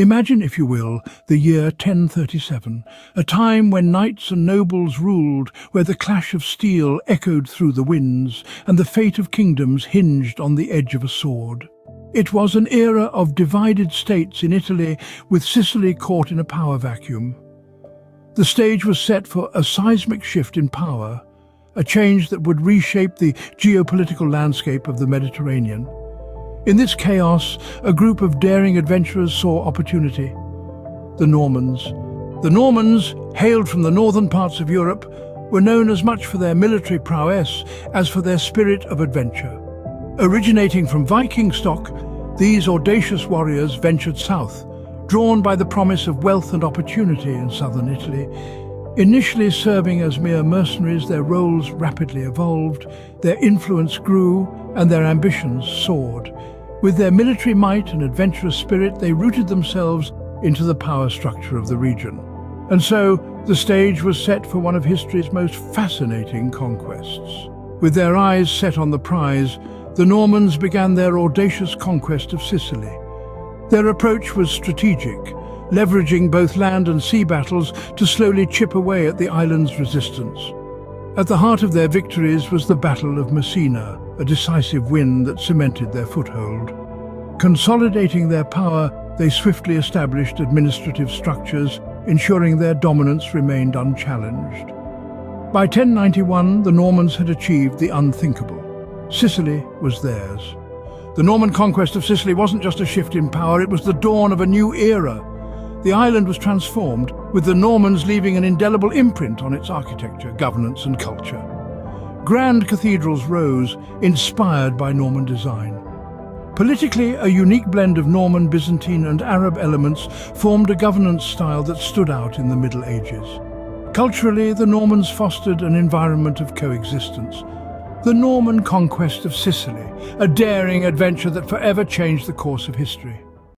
Imagine, if you will, the year 1037, a time when knights and nobles ruled, where the clash of steel echoed through the winds, and the fate of kingdoms hinged on the edge of a sword. It was an era of divided states in Italy, with Sicily caught in a power vacuum. The stage was set for a seismic shift in power, a change that would reshape the geopolitical landscape of the Mediterranean. In this chaos, a group of daring adventurers saw opportunity. The Normans. The Normans, hailed from the northern parts of Europe, were known as much for their military prowess as for their spirit of adventure. Originating from Viking stock, these audacious warriors ventured south, drawn by the promise of wealth and opportunity in southern Italy. Initially serving as mere mercenaries, their roles rapidly evolved, their influence grew, and their ambitions soared. With their military might and adventurous spirit, they rooted themselves into the power structure of the region. And so, the stage was set for one of history's most fascinating conquests. With their eyes set on the prize, the Normans began their audacious conquest of Sicily. Their approach was strategic, leveraging both land and sea battles to slowly chip away at the island's resistance. At the heart of their victories was the Battle of Messina, a decisive win that cemented their foothold. Consolidating their power, they swiftly established administrative structures, ensuring their dominance remained unchallenged. By 1091, the Normans had achieved the unthinkable. Sicily was theirs. The Norman conquest of Sicily wasn't just a shift in power, it was the dawn of a new era. The island was transformed, with the Normans leaving an indelible imprint on its architecture, governance and culture. Grand cathedrals rose, inspired by Norman design. Politically, a unique blend of Norman, Byzantine and Arab elements formed a governance style that stood out in the Middle Ages. Culturally, the Normans fostered an environment of coexistence. The Norman conquest of Sicily, a daring adventure that forever changed the course of history.